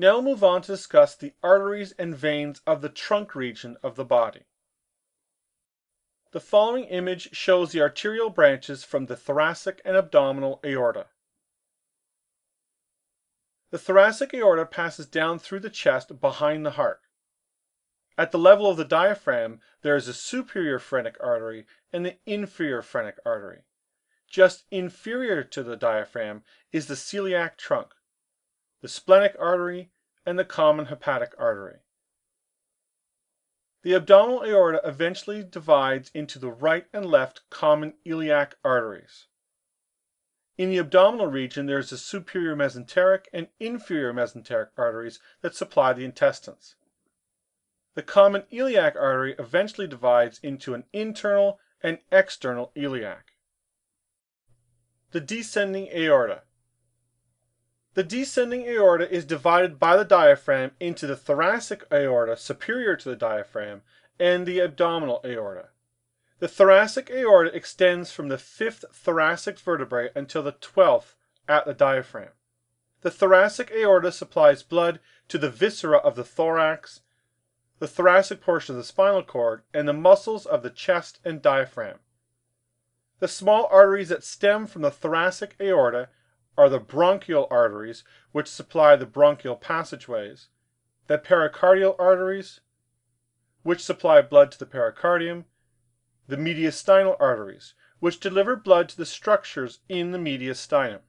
Now move on to discuss the arteries and veins of the trunk region of the body. The following image shows the arterial branches from the thoracic and abdominal aorta. The thoracic aorta passes down through the chest behind the heart. At the level of the diaphragm there is the superior phrenic artery and the inferior phrenic artery. Just inferior to the diaphragm is the celiac trunk, the splenic artery, and the common hepatic artery. The abdominal aorta eventually divides into the right and left common iliac arteries. In the abdominal region there is the superior mesenteric and inferior mesenteric arteries that supply the intestines. The common iliac artery eventually divides into an internal and external iliac. The descending aorta. The descending aorta is divided by the diaphragm into the thoracic aorta superior to the diaphragm and the abdominal aorta. The thoracic aorta extends from the fifth thoracic vertebrae until the twelfth at the diaphragm. The thoracic aorta supplies blood to the viscera of the thorax, the thoracic portion of the spinal cord, and the muscles of the chest and diaphragm. The small arteries that stem from the thoracic aorta are the bronchial arteries, which supply the bronchial passageways, the pericardial arteries, which supply blood to the pericardium, the mediastinal arteries, which deliver blood to the structures in the mediastinum.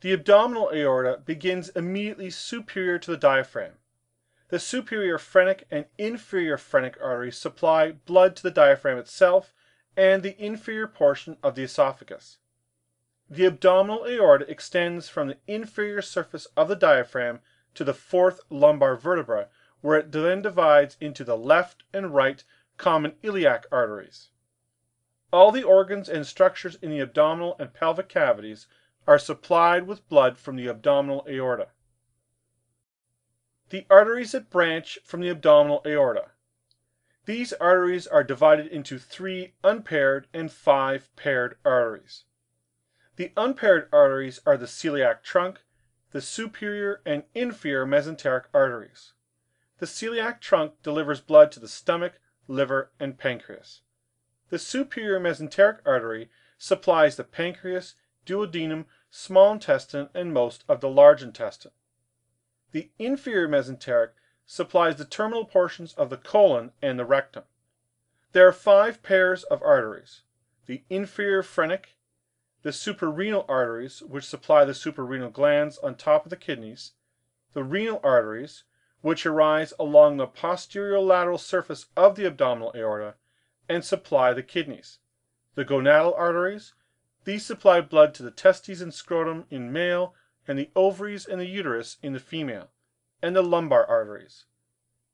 The abdominal aorta begins immediately superior to the diaphragm. The superior phrenic and inferior phrenic arteries supply blood to the diaphragm itself and the inferior portion of the esophagus. The abdominal aorta extends from the inferior surface of the diaphragm to the fourth lumbar vertebra, where it then divides into the left and right common iliac arteries. All the organs and structures in the abdominal and pelvic cavities are supplied with blood from the abdominal aorta. The arteries that branch from the abdominal aorta. These arteries are divided into three unpaired and five paired arteries. The unpaired arteries are the celiac trunk, the superior and inferior mesenteric arteries. The celiac trunk delivers blood to the stomach, liver, and pancreas. The superior mesenteric artery supplies the pancreas, duodenum, small intestine, and most of the large intestine. The inferior mesenteric supplies the terminal portions of the colon and the rectum. There are five pairs of arteries: the inferior phrenic, the suprarenal arteries, which supply the suprarenal glands on top of the kidneys, the renal arteries, which arise along the posterior lateral surface of the abdominal aorta, and supply the kidneys, the gonadal arteries, these supply blood to the testes and scrotum in male, and the ovaries and the uterus in the female, and the lumbar arteries.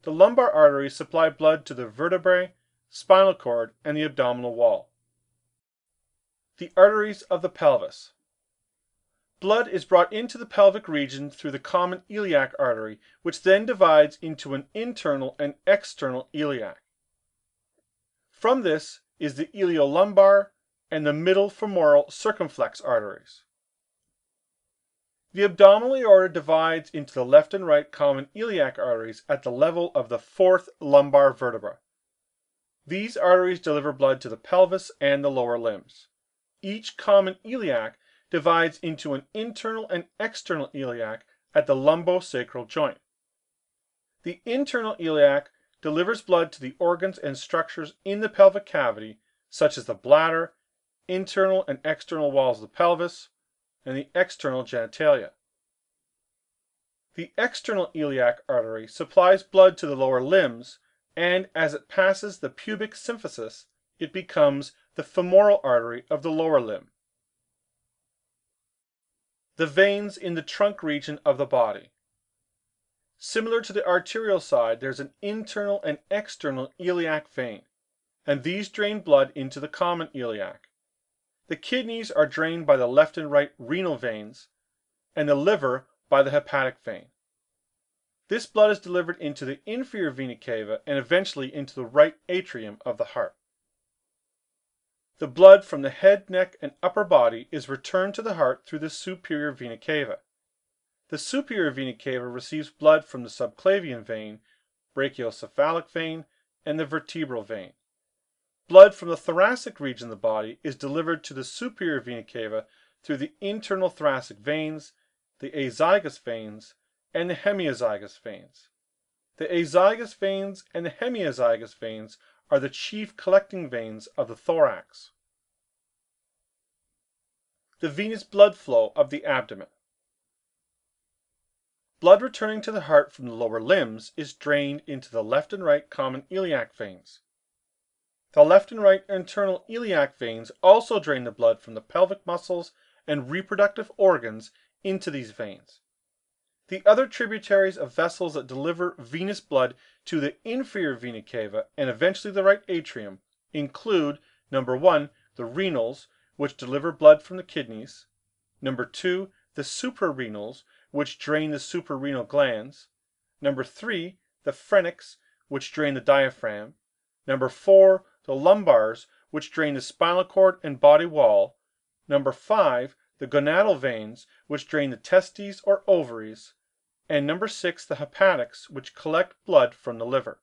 The lumbar arteries supply blood to the vertebrae, spinal cord, and the abdominal wall. The arteries of the pelvis. Blood is brought into the pelvic region through the common iliac artery, which then divides into an internal and external iliac. From this is the iliolumbar and the middle femoral circumflex arteries. The abdominal aorta divides into the left and right common iliac arteries at the level of the fourth lumbar vertebra. These arteries deliver blood to the pelvis and the lower limbs. Each common iliac divides into an internal and external iliac at the lumbosacral joint. The internal iliac delivers blood to the organs and structures in the pelvic cavity, such as the bladder, internal and external walls of the pelvis, and the external genitalia. The external iliac artery supplies blood to the lower limbs, and as it passes the pubic symphysis it becomes the femoral artery of the lower limb. The veins in the trunk region of the body. Similar to the arterial side, there is an internal and external iliac vein, and these drain blood into the common iliac. The kidneys are drained by the left and right renal veins, and the liver by the hepatic vein. This blood is delivered into the inferior vena cava and eventually into the right atrium of the heart. The blood from the head, neck, and upper body is returned to the heart through the superior vena cava. The superior vena cava receives blood from the subclavian vein, brachiocephalic vein, and the vertebral vein. Blood from the thoracic region of the body is delivered to the superior vena cava through the internal thoracic veins, the azygous veins, and the hemiazygos veins. The azygous veins and the hemiazygos veins are the chief collecting veins of the thorax. The venous blood flow of the abdomen. Blood returning to the heart from the lower limbs is drained into the left and right common iliac veins. The left and right internal iliac veins also drain the blood from the pelvic muscles and reproductive organs into these veins. The other tributaries of vessels that deliver venous blood to the inferior vena cava and eventually the right atrium include: number 1. The renals, which deliver blood from the kidneys; number 2. The suprarenals, which drain the suprarenal glands; number 3. The phrenics, which drain the diaphragm; number 4. The lumbars, which drain the spinal cord and body wall; number 5. The gonadal veins, which drain the testes or ovaries; and number 6. The hepatics, which collect blood from the liver.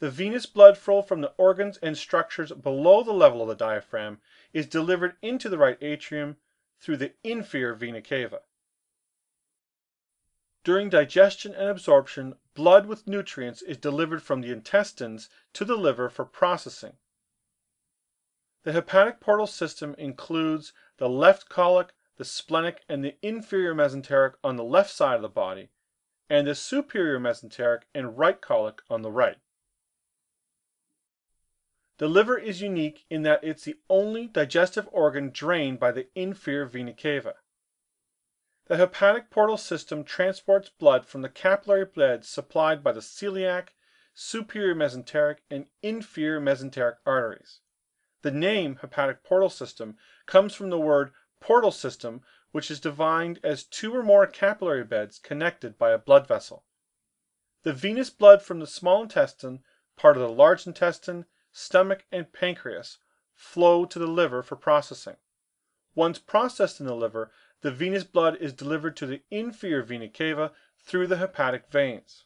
The venous blood flow from the organs and structures below the level of the diaphragm is delivered into the right atrium through the inferior vena cava. During digestion and absorption, blood with nutrients is delivered from the intestines to the liver for processing. The hepatic portal system includes the left colic, the splenic and the inferior mesenteric on the left side of the body, and the superior mesenteric and right colic on the right. The liver is unique in that it's the only digestive organ drained by the inferior vena cava. The hepatic portal system transports blood from the capillary beds supplied by the celiac, superior mesenteric, and inferior mesenteric arteries. The name hepatic portal system comes from the word portal system which is defined as two or more capillary beds connected by a blood vessel. The venous blood from the small intestine, part of the large intestine, stomach, and pancreas flow to the liver for processing. Once processed in the liver, the venous blood is delivered to the inferior vena cava through the hepatic veins.